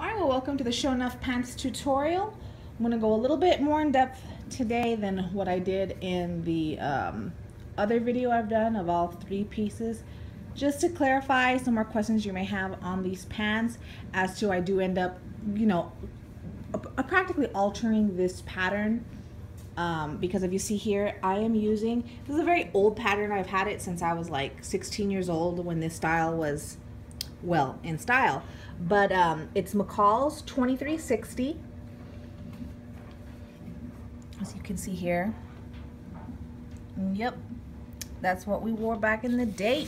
Alright, well welcome to the Sho Nuff Pants tutorial. I'm going to go a little bit more in depth today than what I did in the um, other video I've done of all three pieces. Just to clarify some more questions you may have on these pants as to I do end up, you know, practically altering this pattern um, because if you see here I am using this is a very old pattern I've had it since I was like 16 years old when this style was well in style but um, it's McCall's 2360 as you can see here. Yep. That's what we wore back in the day.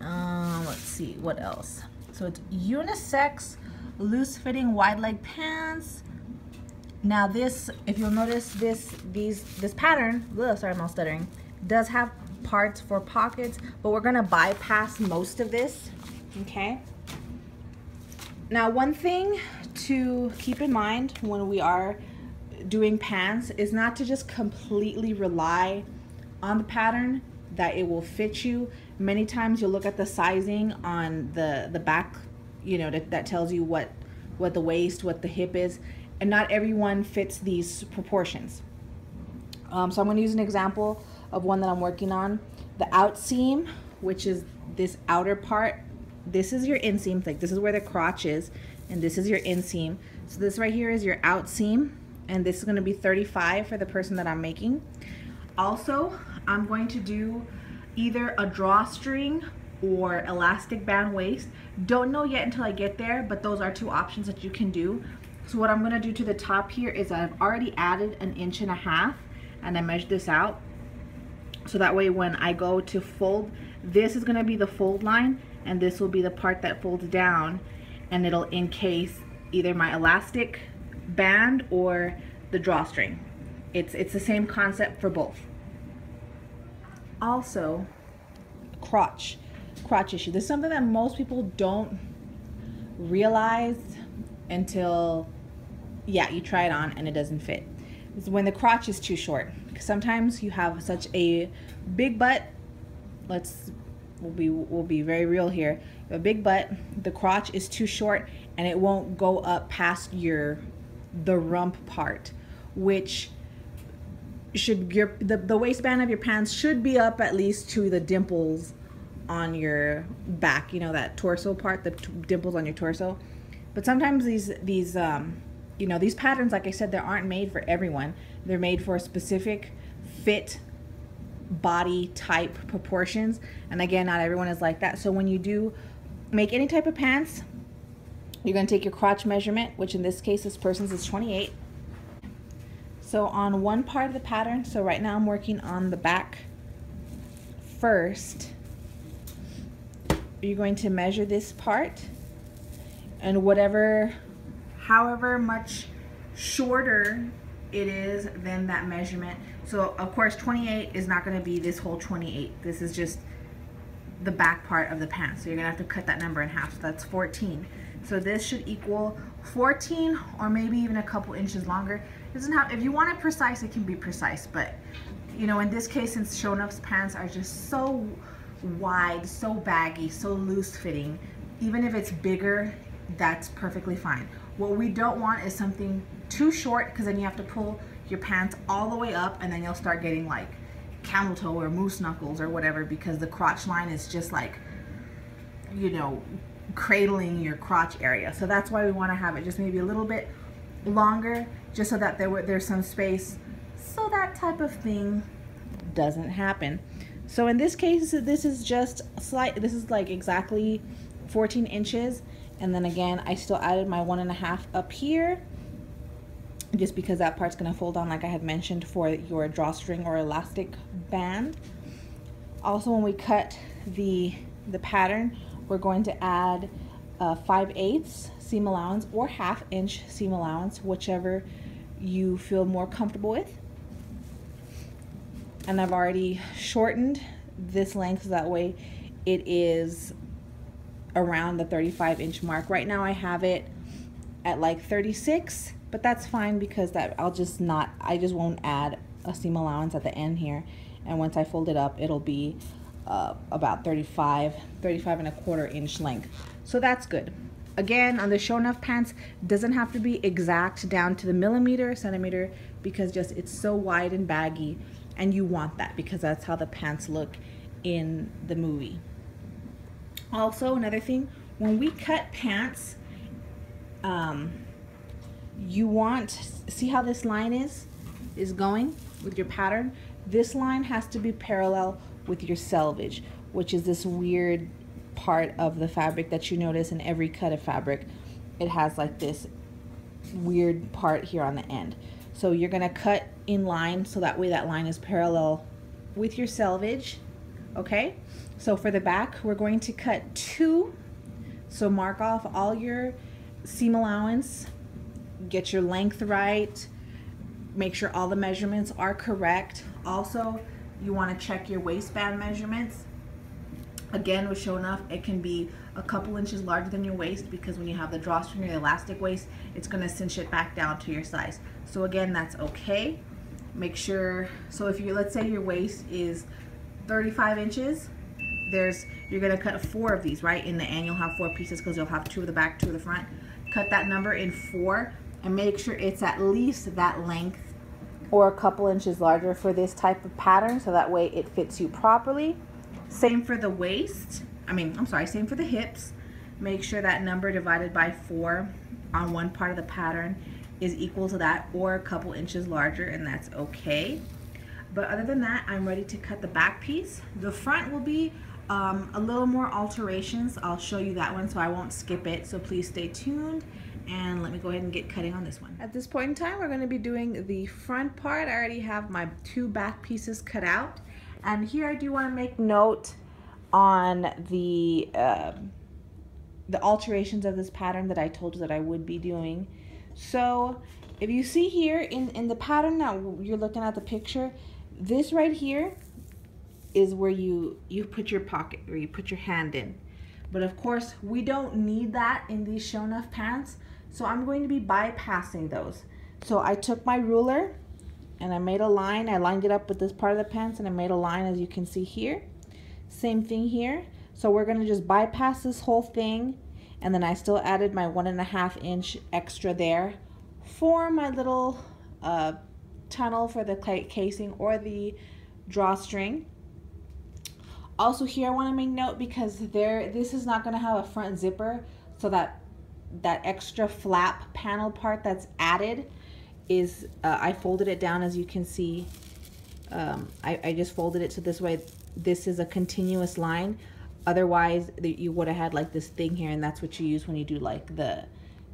Uh, let's see what else? So it's unisex loose fitting wide leg pants. Now this, if you'll notice this, these, this pattern, ugh, sorry I'm all stuttering, does have parts for pockets, but we're gonna bypass most of this, okay? Now one thing to keep in mind when we are doing pants is not to just completely rely on the pattern that it will fit you. Many times you'll look at the sizing on the, the back, you know, that, that tells you what, what the waist, what the hip is and not everyone fits these proportions. Um, so I'm to use an example of one that I'm working on. The out seam, which is this outer part, this is your inseam, like this is where the crotch is, and this is your inseam. So this right here is your out seam, and this is going to be 35 for the person that I'm making. Also, I'm going to do either a drawstring or elastic band waist. Don't know yet until I get there, but those are two options that you can do. So what I'm gonna do to the top here is I've already added an inch and a half and I measured this out. So that way when I go to fold, this is gonna be the fold line and this will be the part that folds down and it'll encase either my elastic band or the drawstring. It's, it's the same concept for both. Also, crotch, crotch issue. This is something that most people don't realize until yeah, you try it on and it doesn't fit. It's when the crotch is too short. Sometimes you have such a big butt. Let's we'll be we'll be very real here. A big butt, the crotch is too short and it won't go up past your the rump part, which should your the, the waistband of your pants should be up at least to the dimples on your back, you know that torso part, the dimples on your torso. But sometimes these these um you know, these patterns, like I said, they aren't made for everyone. They're made for a specific fit body type proportions. And again, not everyone is like that. So when you do make any type of pants, you're going to take your crotch measurement, which in this case, this person's is 28. So on one part of the pattern, so right now I'm working on the back first, you're going to measure this part and whatever however much shorter it is than that measurement. So of course 28 is not gonna be this whole 28. This is just the back part of the pants. So you're gonna have to cut that number in half. So that's 14. So this should equal 14 or maybe even a couple inches longer. Doesn't have, if you want it precise, it can be precise. But you know, in this case, since Sho Nuff's pants are just so wide, so baggy, so loose fitting, even if it's bigger, that's perfectly fine. What we don't want is something too short because then you have to pull your pants all the way up and then you'll start getting like camel toe or moose knuckles or whatever because the crotch line is just like, you know, cradling your crotch area. So that's why we want to have it just maybe a little bit longer just so that there there's some space so that type of thing doesn't happen. So in this case, this is just slight, this is like exactly 14 inches and then again I still added my one and a half up here just because that part's gonna fold on like I had mentioned for your drawstring or elastic band. Also when we cut the the pattern we're going to add uh, 5 eighths seam allowance or half inch seam allowance whichever you feel more comfortable with. And I've already shortened this length so that way it is around the 35 inch mark. Right now I have it at like 36, but that's fine because that I'll just not, I just won't add a seam allowance at the end here. And once I fold it up, it'll be uh, about 35, 35 and a quarter inch length. So that's good. Again, on the Sho Nuff pants, doesn't have to be exact down to the millimeter, centimeter, because just it's so wide and baggy and you want that because that's how the pants look in the movie. Also, another thing, when we cut pants, um, you want, see how this line is, is going with your pattern? This line has to be parallel with your selvage, which is this weird part of the fabric that you notice in every cut of fabric. It has like this weird part here on the end. So you're gonna cut in line so that way that line is parallel with your selvage, okay? So for the back, we're going to cut two. So mark off all your seam allowance, get your length right, make sure all the measurements are correct. Also, you want to check your waistband measurements. Again, with Sho Nuff, it can be a couple inches larger than your waist because when you have the drawstring or the elastic waist, it's going to cinch it back down to your size. So again, that's okay. Make sure, so if you, let's say your waist is 35 inches, there's, you're going to cut four of these, right? In the end, you'll have four pieces because you'll have two of the back, two of the front. Cut that number in four and make sure it's at least that length or a couple inches larger for this type of pattern so that way it fits you properly. Same for the waist. I mean, I'm sorry, same for the hips. Make sure that number divided by four on one part of the pattern is equal to that or a couple inches larger and that's okay. But other than that, I'm ready to cut the back piece. The front will be um, a little more alterations. I'll show you that one so I won't skip it. So please stay tuned and let me go ahead and get cutting on this one. At this point in time, we're gonna be doing the front part. I already have my two back pieces cut out. And here I do wanna make note on the, uh, the alterations of this pattern that I told you that I would be doing. So if you see here in, in the pattern that you're looking at the picture, this right here is where you, you put your pocket, or you put your hand in. But of course, we don't need that in these Sho Nuff pants. So I'm going to be bypassing those. So I took my ruler and I made a line. I lined it up with this part of the pants and I made a line as you can see here. Same thing here. So we're gonna just bypass this whole thing and then I still added my one and a half inch extra there for my little uh, tunnel for the casing or the drawstring. Also here I want to make note because there this is not going to have a front zipper so that that extra flap panel part that's added is uh, I folded it down as you can see. Um, I, I just folded it so this way this is a continuous line. Otherwise you would have had like this thing here and that's what you use when you do like the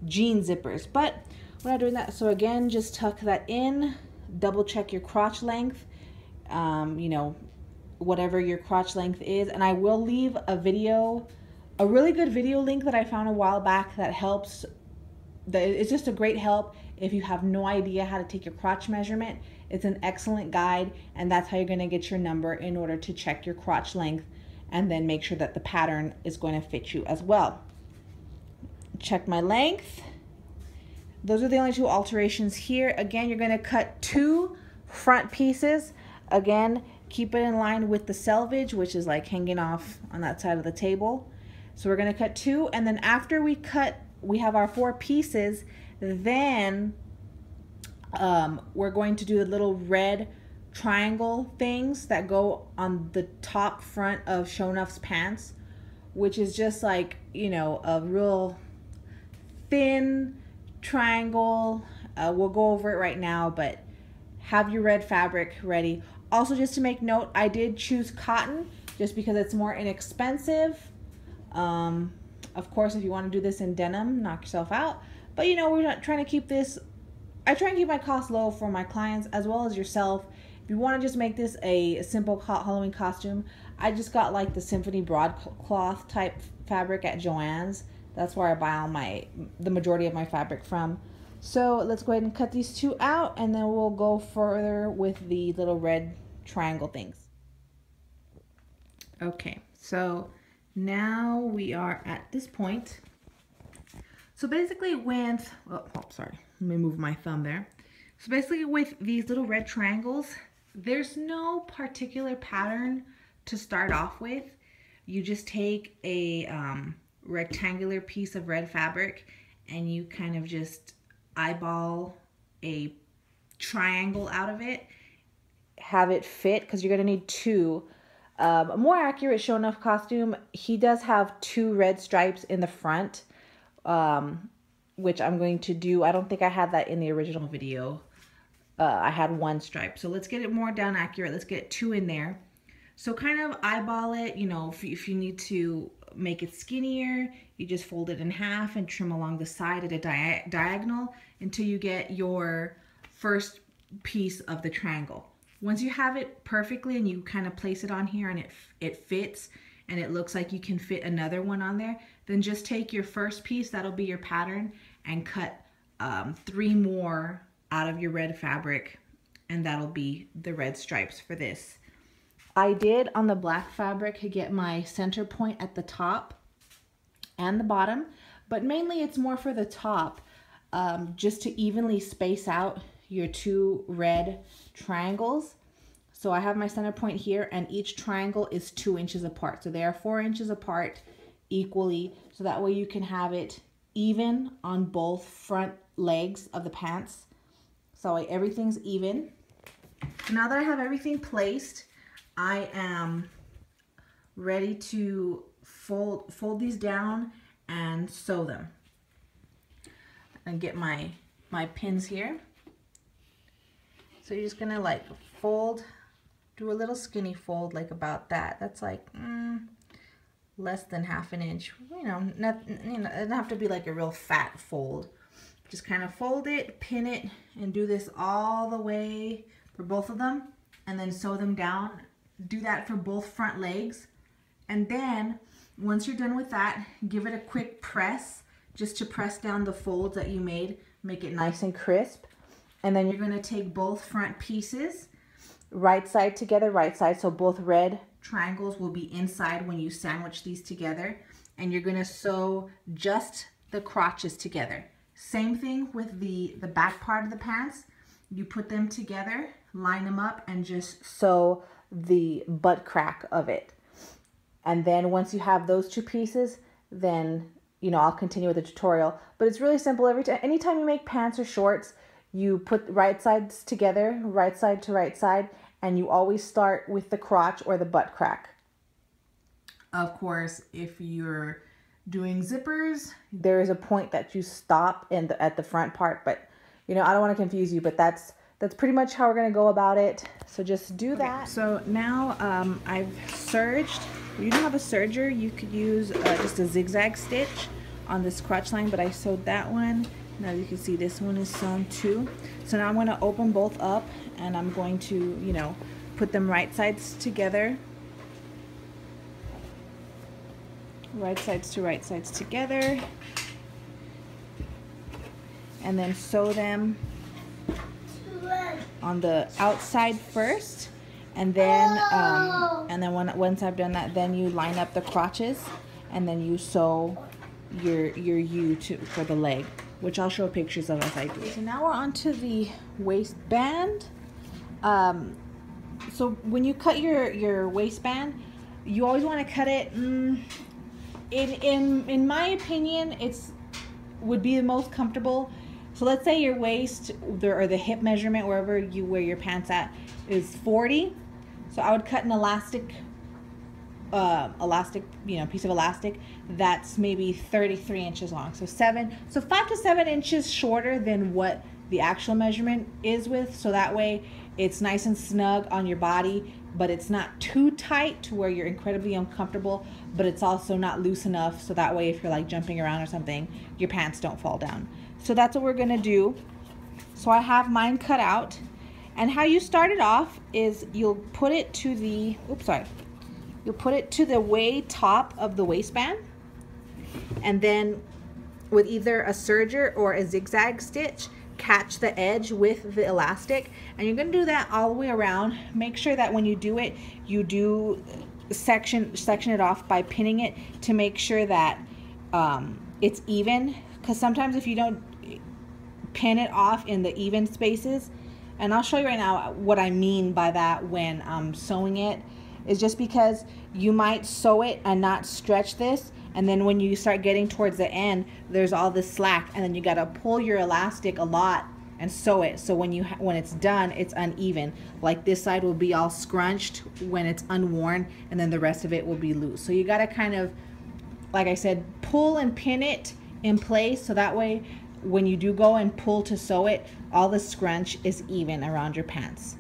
jean zippers. But we're not doing that. So again just tuck that in double check your crotch length um, you know whatever your crotch length is and I will leave a video a really good video link that I found a while back that helps. That it's just a great help if you have no idea how to take your crotch measurement. It's an excellent guide, and that's how you're going to get your number in order to check your crotch length and then make sure that the pattern is going to fit you as well. Check my length. Those are the only two alterations here. Again, you're going to cut two front pieces. Again, keep it in line with the selvage, which is like hanging off on that side of the table. So we're gonna cut two and then after we cut, we have our four pieces, then um, we're going to do the little red triangle things that go on the top front of Sho Nuff's pants, which is just like, you know, a real thin triangle. Uh, we'll go over it right now, but have your red fabric ready. Also, just to make note, I did choose cotton just because it's more inexpensive um, of course, if you want to do this in denim, knock yourself out. But you know, we're not trying to keep this. I try and keep my costs low for my clients as well as yourself. If you want to just make this a simple Halloween costume, I just got like the symphony broadcloth type fabric at Joann's. That's where I buy all my the majority of my fabric from. So let's go ahead and cut these two out and then we'll go further with the little red triangle things. Okay, so now we are at this point. So basically with, oh, oh, sorry, let me move my thumb there. So basically with these little red triangles, there's no particular pattern to start off with, you just take a um, rectangular piece of red fabric and you kind of just eyeball a triangle out of it. Have it fit because you're going to need two. Um, a more accurate Sho Nuff costume, he does have two red stripes in the front, um, which I'm going to do. I don't think I had that in the original video. Uh, I had one stripe. So let's get it more down accurate. Let's get two in there. So kind of eyeball it, you know, if if you need to make it skinnier, you just fold it in half and trim along the side at a dia diagonal until you get your first piece of the triangle. Once you have it perfectly and you kind of place it on here and it, it fits and it looks like you can fit another one on there, then just take your first piece, that'll be your pattern, and cut um, three more out of your red fabric and that'll be the red stripes for this. I did on the black fabric get my center point at the top and the bottom, but mainly it's more for the top, um, just to evenly space out your two red triangles. So I have my center point here and each triangle is two inches apart. So they are four inches apart equally. So that way you can have it even on both front legs of the pants. So everything's even. Now that I have everything placed, I am ready to fold, fold these down and sew them. And get my, my pins here. So you're just gonna like fold, do a little skinny fold like about that. That's like mm, less than half an inch. You know, not, you know, it doesn't have to be like a real fat fold. Just kind of fold it, pin it, and do this all the way for both of them, and then sew them down do that for both front legs. And then once you're done with that, give it a quick press just to press down the folds that you made, make it nice and crisp. And then you're gonna take both front pieces, right side together, right side. So both red triangles will be inside when you sandwich these together. And you're gonna sew just the crotches together. Same thing with the, the back part of the pants. You put them together, line them up, and just sew the butt crack of it. And then once you have those two pieces, then, you know, I'll continue with the tutorial. But it's really simple. Every time, anytime you make pants or shorts, you put right sides together, right side to right side, and you always start with the crotch or the butt crack. Of course, if you're doing zippers, there is a point that you stop in the, at the front part, but you know, I don't want to confuse you, but that's that's pretty much how we're going to go about it. So just do okay. that. So now um, I've serged. If you don't have a serger, you could use uh, just a zigzag stitch on this crotch line, but I sewed that one. Now you can see this one is sewn too. So now I'm going to open both up and I'm going to, you know, put them right sides together. Right sides to right sides together. And then sew them on the outside first and then um, and then when, once I've done that then you line up the crotches and then you sew your your U to for the leg which I'll show pictures of as I do. So now we're on to the waistband. Um, so when you cut your your waistband you always want to cut it mm, in in in my opinion it's would be the most comfortable so let's say your waist or the hip measurement, wherever you wear your pants at, is 40. So I would cut an elastic, uh, elastic, you know, piece of elastic that's maybe 33 inches long. So seven, so five to seven inches shorter than what the actual measurement is with. So that way it's nice and snug on your body, but it's not too tight to where you're incredibly uncomfortable, but it's also not loose enough. So that way if you're like jumping around or something, your pants don't fall down. So that's what we're gonna do. So I have mine cut out. And how you start it off is you'll put it to the, oops, sorry. You'll put it to the way top of the waistband. And then with either a serger or a zigzag stitch, catch the edge with the elastic. And you're gonna do that all the way around. Make sure that when you do it, you do section, section it off by pinning it to make sure that um, it's even. Because sometimes if you don't pin it off in the even spaces. And I'll show you right now what I mean by that when I'm sewing it. is just because you might sew it and not stretch this and then when you start getting towards the end there's all this slack and then you got to pull your elastic a lot and sew it so when you when it's done it's uneven like this side will be all scrunched when it's unworn and then the rest of it will be loose so you got to kind of like I said pull and pin it in place so that way when you do go and pull to sew it all the scrunch is even around your pants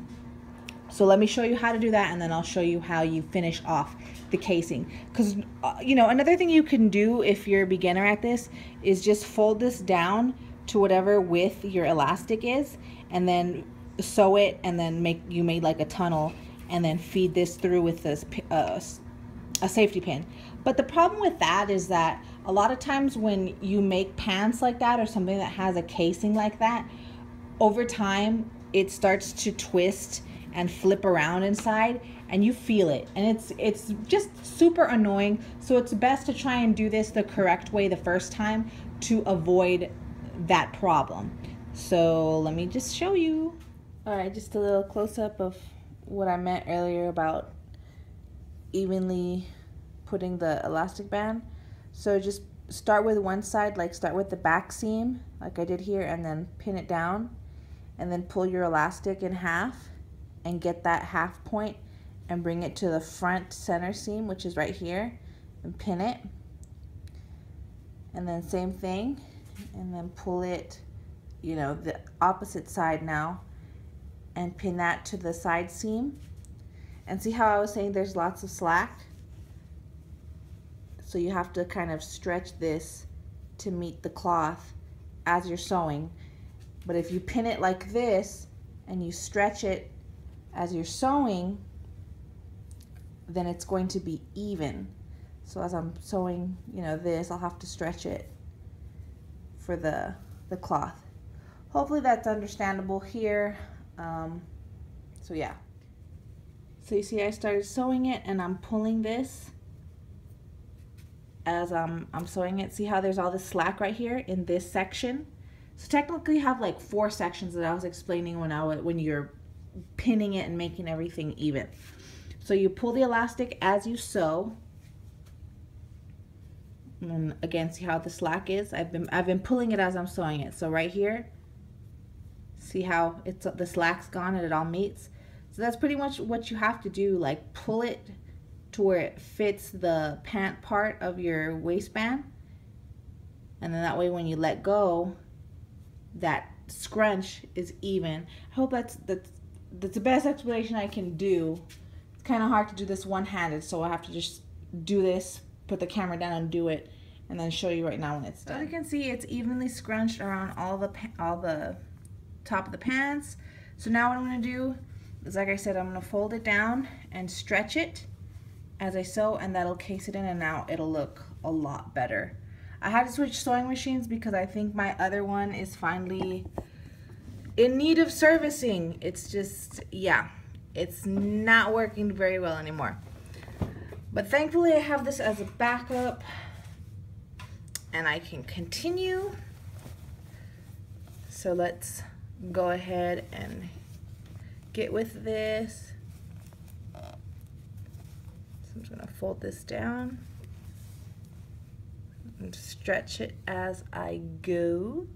so let me show you how to do that and then I'll show you how you finish off the casing. Because, uh, you know, another thing you can do if you're a beginner at this is just fold this down to whatever width your elastic is and then sew it and then make you made like a tunnel and then feed this through with this uh, a safety pin. But the problem with that is that a lot of times when you make pants like that or something that has a casing like that, over time it starts to twist and flip around inside and you feel it. And it's it's just super annoying. So it's best to try and do this the correct way the first time to avoid that problem. So let me just show you. All right just a little close-up of what I meant earlier about evenly putting the elastic band so just start with one side like start with the back seam like I did here and then pin it down and then pull your elastic in half and get that half point and bring it to the front center seam, which is right here, and pin it. And then same thing, and then pull it, you know, the opposite side now, and pin that to the side seam. And see how I was saying there's lots of slack? So you have to kind of stretch this to meet the cloth as you're sewing. But if you pin it like this and you stretch it as you're sewing, then it's going to be even. So as I'm sewing, you know, this, I'll have to stretch it for the, the cloth. Hopefully that's understandable here. Um, so yeah. So you see I started sewing it and I'm pulling this as I'm, I'm sewing it. See how there's all this slack right here in this section? So technically have like four sections that I was explaining when I was, when you're pinning it and making everything even. So you pull the elastic as you sew. And again, see how the slack is? I've been I've been pulling it as I'm sewing it. So right here, see how it's the slack's gone and it all meets. So that's pretty much what you have to do. Like pull it to where it fits the pant part of your waistband. And then that way when you let go, that scrunch is even. I hope that's that's that's the best explanation I can do. It's kind of hard to do this one-handed, so I have to just do this, put the camera down and do it, and then show you right now when it's done. As you can see, it's evenly scrunched around all the all the top of the pants. So now what I'm going to do like I said, I'm to fold it down and stretch it as I sew, and that'll case it in, and now it'll look a lot better. I had to switch sewing machines because I think my other one is finally in need of servicing. It's just, yeah, it's not working very well anymore. But thankfully I have this as a backup and I can continue. So let's go ahead and get with this. So I'm just gonna fold this down and stretch it as I go.